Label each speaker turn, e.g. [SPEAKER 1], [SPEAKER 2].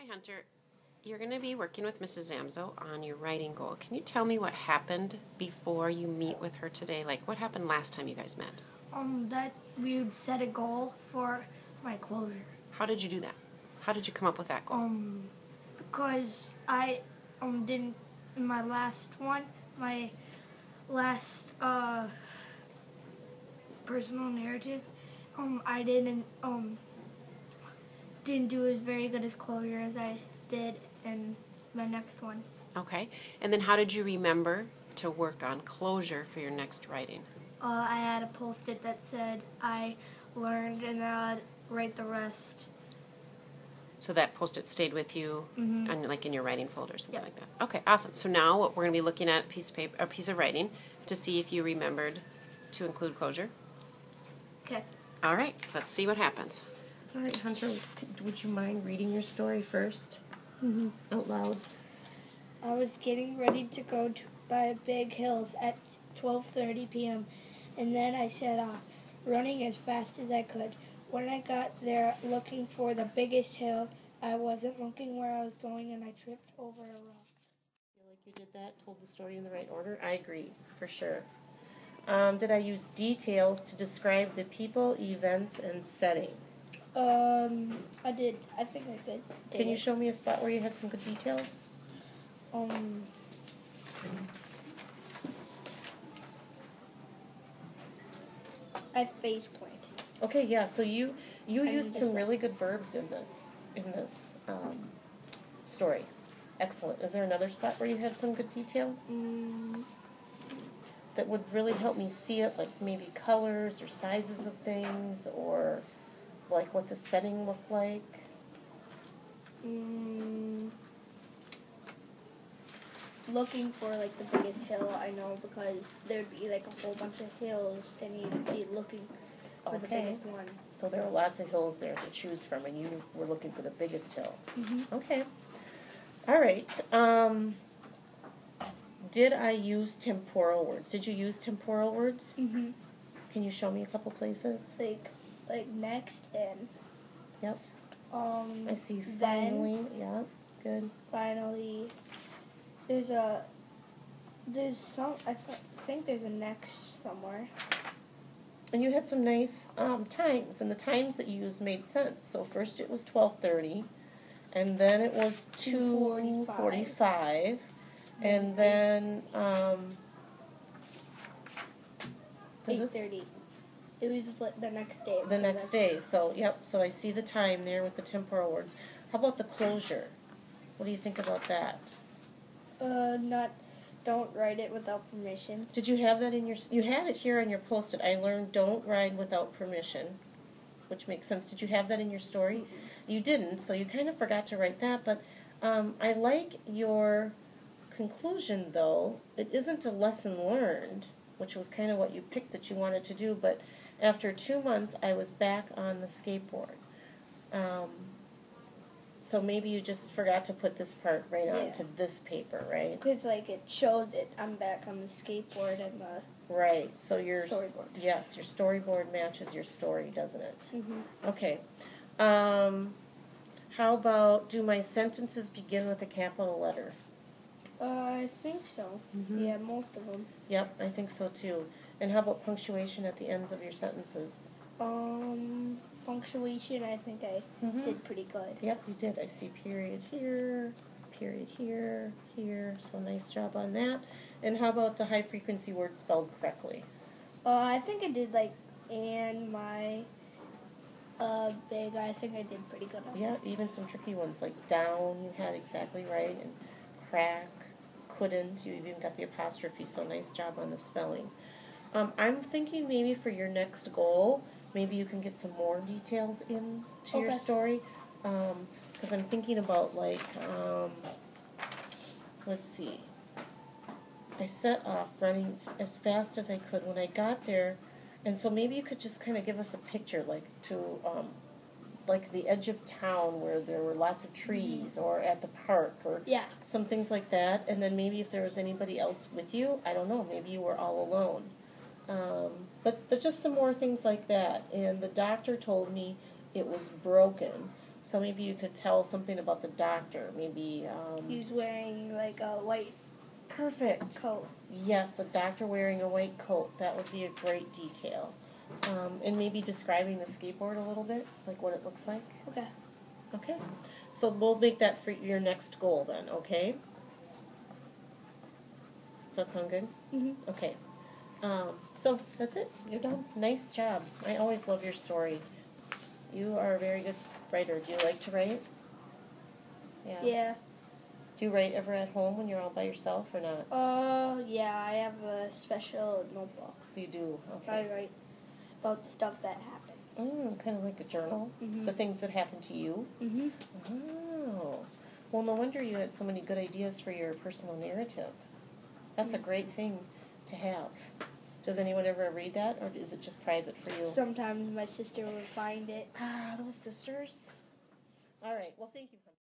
[SPEAKER 1] Hi, Hunter. You're going to be working with Mrs. Zamzo on your writing goal. Can you tell me what happened before you meet with her today? Like, what happened last time you guys met?
[SPEAKER 2] Um, that we would set a goal for my closure.
[SPEAKER 1] How did you do that? How did you come up with that goal?
[SPEAKER 2] Um, because I um didn't in my last one, my last uh personal narrative, um, I didn't um didn't do as very good as closure as I did in my next one.
[SPEAKER 1] Okay. And then how did you remember to work on closure for your next writing?
[SPEAKER 2] Uh, I had a post-it that said I learned, and then I'd write the rest.
[SPEAKER 1] So that post-it stayed with you,
[SPEAKER 2] Mhm.
[SPEAKER 1] on, like in your writing folder, something
[SPEAKER 2] Yep.
[SPEAKER 1] like that. Okay, awesome. So now what we're going to be looking at a piece of paper, a piece of writing, to see if you remembered to include closure.
[SPEAKER 2] Okay.
[SPEAKER 1] All right, let's see what happens.
[SPEAKER 3] All right, Hunter, would you mind reading your story first
[SPEAKER 2] Mm-hmm.
[SPEAKER 3] out loud?
[SPEAKER 2] I was getting ready to go to by Big Hills at 12:30 p.m. and then I set off, running as fast as I could. When I got there looking for the biggest hill, I wasn't looking where I was going and I tripped over a rock.
[SPEAKER 3] I feel like you did that, told the story in the right order? I agree, for sure. Um, did I use details to describe the people, events, and setting?
[SPEAKER 2] Um, I did. I think I did.
[SPEAKER 3] Can you show me a spot where you had some good details?
[SPEAKER 2] Um. I face planted.
[SPEAKER 3] Okay, yeah. So you you
[SPEAKER 2] I
[SPEAKER 3] used some really good verbs in this in this um, story. Excellent. Is there another spot where you had some good details
[SPEAKER 2] Mm,
[SPEAKER 3] that would really help me see it, like maybe colors or sizes of things, or like what the setting looked like?
[SPEAKER 2] mm, looking for like the biggest hill I know because there'd be like a whole bunch of hills and you'd be looking for the biggest one.
[SPEAKER 3] So there are lots of hills there to choose from, and you were looking for the biggest hill.
[SPEAKER 2] Mm-hmm.
[SPEAKER 3] Okay. All right. Um, did I use temporal words? Did you use temporal words?
[SPEAKER 2] Mm-hmm.
[SPEAKER 3] Can you show me a couple places?
[SPEAKER 2] Like like next and
[SPEAKER 3] Yep.
[SPEAKER 2] um
[SPEAKER 3] I see finally. Yeah, good.
[SPEAKER 2] finally there's a there's some I think there's a next somewhere.
[SPEAKER 3] And you had some nice um, times, and the times that you used made sense. So first it was twelve thirty, and then it was two
[SPEAKER 2] 2:45.
[SPEAKER 3] forty-five, and then um, does
[SPEAKER 2] Eight
[SPEAKER 3] this-
[SPEAKER 2] thirty. It was the next day.
[SPEAKER 3] the next day. So yep. So I see the time there with the temporal words. How about the closure? What do you think about that?
[SPEAKER 2] Uh, not. Don't write it without permission.
[SPEAKER 3] Did you have that in your? You had it here on your post-it. I learned don't ride without permission, which makes sense. Did you have that in your story? You didn't, so you kind of forgot to write that. But um, I like your conclusion, though. It isn't a lesson learned, which was kind of what you picked that you wanted to do. But after two months, I was back on the skateboard. Um, so maybe you just forgot to put this part right
[SPEAKER 2] Yeah.
[SPEAKER 3] onto this paper, right?
[SPEAKER 2] Because like it shows it. I'm back on the skateboard and the.
[SPEAKER 3] Right. So your
[SPEAKER 2] Storyboard.
[SPEAKER 3] yes, your storyboard matches your story, doesn't it?
[SPEAKER 2] Mm-hmm.
[SPEAKER 3] Okay. Um, how about do my sentences begin with a capital letter?
[SPEAKER 2] Uh, I think so.
[SPEAKER 3] Mhm.
[SPEAKER 2] Yeah, most of them.
[SPEAKER 3] Yep, I think so too. And how about punctuation at the ends of your sentences?
[SPEAKER 2] Um, punctuation. I think I
[SPEAKER 3] Mhm.
[SPEAKER 2] did pretty good.
[SPEAKER 3] Yep, you did. I see period here, period here, here. So nice job on that. And how about the high frequency words spelled correctly?
[SPEAKER 2] Uh, I think I did like and my. Uh, big. I think I did pretty good on
[SPEAKER 3] Yeah, even some tricky ones like down, you had exactly right, and crack, couldn't, you even got the apostrophe, so nice job on the spelling. Um, I'm thinking maybe for your next goal, maybe you can get some more details into your story. Because I'm thinking about like, um, let's see. I set off running as fast as I could when I got there, and so maybe you could just kind of give us a picture, like to um, like the edge of town where there were lots of trees, or at the park, or
[SPEAKER 2] Yeah.
[SPEAKER 3] some things like that. And then maybe if there was anybody else with you, I don't know, maybe you were all alone. Um, but, but just some more things like that. And the doctor told me it was broken. So maybe you could tell something about the doctor. Maybe um,
[SPEAKER 2] He was wearing like a white
[SPEAKER 3] perfect.
[SPEAKER 2] coat.
[SPEAKER 3] Yes, the doctor wearing a white coat. That would be a great detail. Um, and maybe describing the skateboard a little bit, like what it looks like.
[SPEAKER 2] Okay.
[SPEAKER 3] Okay. So we'll make that for your next goal then, okay? Does that sound good?
[SPEAKER 2] Mhm.
[SPEAKER 3] Okay. Um, so that's it. You're done. Nice job. I always love your stories. You are a very good writer. Do you like to write? Yeah.
[SPEAKER 2] Yeah.
[SPEAKER 3] Do you write ever at home when you're all by yourself or not?
[SPEAKER 2] Uh, yeah. I have a special notebook.
[SPEAKER 3] Do you do? Okay.
[SPEAKER 2] I write about stuff that happens.
[SPEAKER 3] Mm, kind of like a journal.
[SPEAKER 2] Mm-hmm.
[SPEAKER 3] The things that happen to you.
[SPEAKER 2] Mm-hmm.
[SPEAKER 3] Oh. Well, no wonder you had so many good ideas for your personal narrative. That's a great thing to have. Does anyone ever read that, or is it just private for you?
[SPEAKER 2] Sometimes my sister would find it.
[SPEAKER 3] Ah, those sisters. All right. Well, thank you.